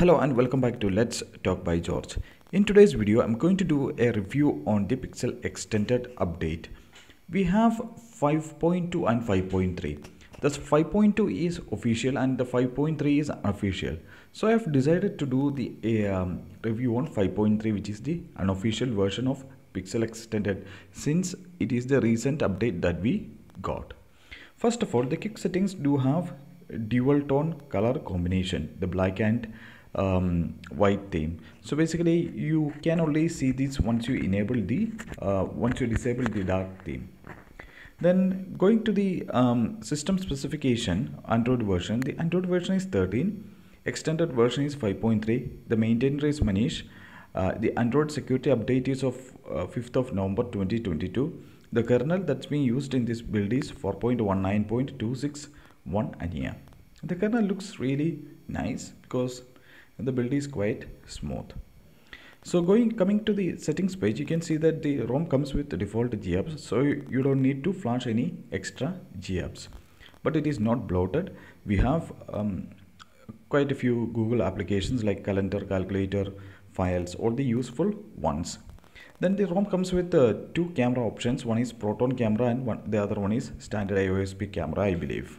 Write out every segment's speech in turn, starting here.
Hello and welcome back to Let's Talk by George. In today's video, I'm going to do a review on the Pixel Extended update. We have 5.2 and 5.3. This 5.2 is official and the 5.3 is unofficial. So I have decided to do the um, review on 5.3 which is the unofficial version of Pixel Extended since it is the recent update that we got. First of all, the quick settings do have dual tone color combination, the black and um, white theme. So basically, you can only see this once you enable the uh, once you disable the dark theme. Then going to the um, system specification Android version, the Android version is 13, extended version is 5.3. The maintainer is Manish. Uh, the Android security update is of uh, 5th of November 2022. The kernel that's being used in this build is 4.19.261 ANIA. The kernel looks really nice because the build is quite smooth. So going coming to the settings page, you can see that the ROM comes with default GApps, so you don't need to flash any extra GApps. But it is not bloated. We have um, quite a few Google applications like calendar, calculator, files, all the useful ones. Then the ROM comes with uh, two camera options. One is Proton camera and one, the other one is standard AOSP camera, I believe.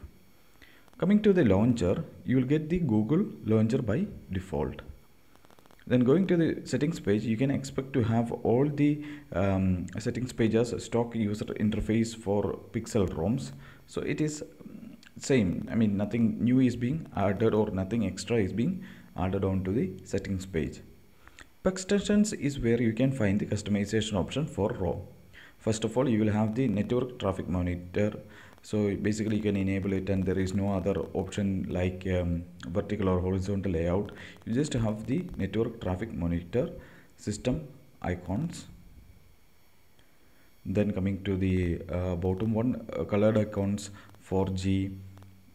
Coming to the launcher, you will get the Google launcher by default. Then going to the settings page, you can expect to have all the um, settings pages stock user interface for Pixel ROMs. So it is same. I mean, nothing new is being added or nothing extra is being added onto the settings page. Extensions is where you can find the customization option for ROM. First of all, you will have the network traffic monitor. So basically you can enable it and there is no other option like um, vertical or horizontal layout. You just have the network traffic monitor system icons. Then coming to the uh, bottom one, uh, colored icons 4G.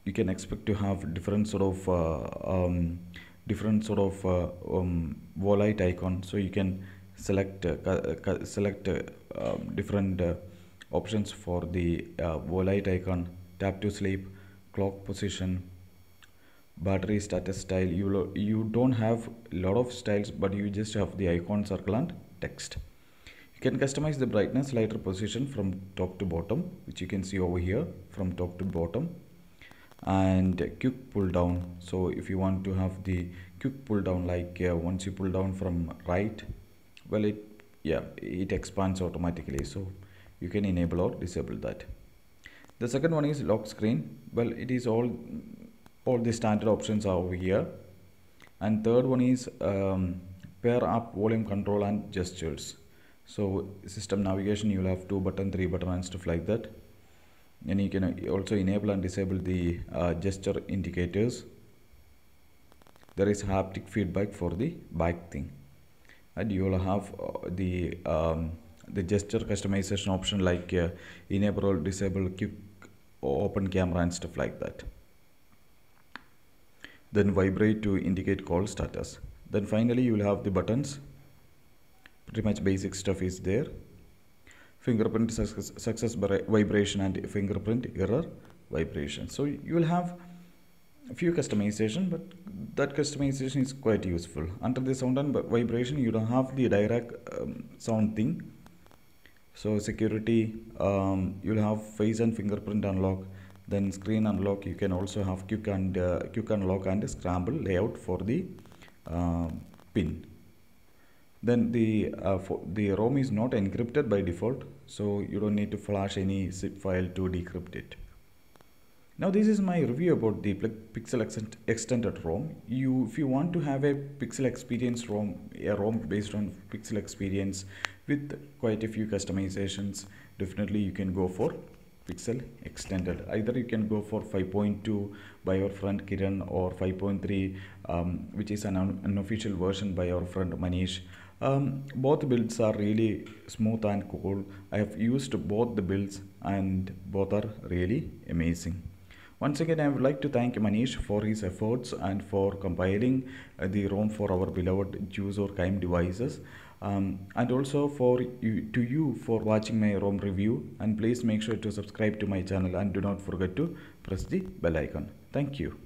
You can expect to have different sort of uh, um, different sort of uh, um, VoLTE icon so you can select uh, select uh, um, different uh, options for the uh, VoLTE icon tap to sleep clock position battery status style. You you don't have a lot of styles but you just have the icon circle and text. You can customize the brightness slider position from top to bottom which you can see over here from top to bottom and quick pull down. So if you want to have the quick pull down like uh, once you pull down from right well it yeah it expands automatically. So you can enable or disable that. The second one is lock screen. Well it is all all the standard options are over here. And third one is um, pair up volume control and gestures. So system navigation you'll have two button three button and stuff like that. And you can also enable and disable the uh, gesture indicators. There is haptic feedback for the back thing. And you will have uh, the um, the gesture customization option like uh, enable or disable quick open camera and stuff like that. Then vibrate to indicate call status. Then finally you will have the buttons. Pretty much basic stuff is there. Fingerprint success, success vibration and fingerprint error vibration. So you will have a few customization but that customization is quite useful. Under the sound and vibration you don't have the direct um, sound thing so security um, you'll have face and fingerprint unlock then screen unlock. You can also have quick and uh, quick unlock and scramble layout for the uh, pin. Then the uh, the ROM is not encrypted by default so you don't need to flash any zip file to decrypt it now this is my review about the pixel extended rom. You if you want to have a pixel experience rom a rom based on pixel experience with quite a few customizations definitely you can go for pixel extended. Either you can go for 5.2 by our friend kiran or 5.3 um, which is an unofficial version by our friend manish. Um, both builds are really smooth and cool. I have used both the builds and both are really amazing once again, I would like to thank Manish for his efforts and for compiling uh, the ROM for our beloved Juice or Chime devices. Um, and also for you, to you for watching my ROM review and please make sure to subscribe to my channel and do not forget to press the bell icon. Thank you.